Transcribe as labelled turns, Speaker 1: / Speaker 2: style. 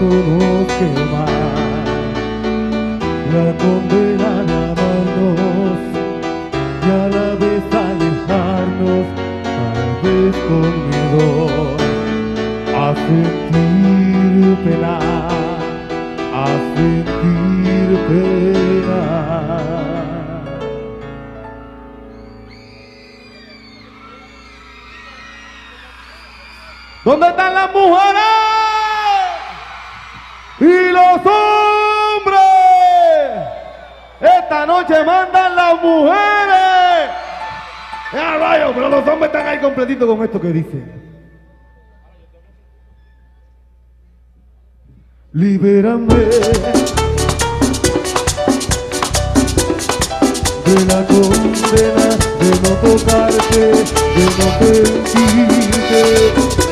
Speaker 1: nos quema. La condena de amarnos y a la vez alejarnos, tal vez con miedo a sentir pena, a sentir pena. ¿Dónde están las mujeres? Noche mandan las mujeres. Ya rayo, pero los hombres están ahí completitos con esto que dice. Libérame de la condena de no tocarte, de no sentirte.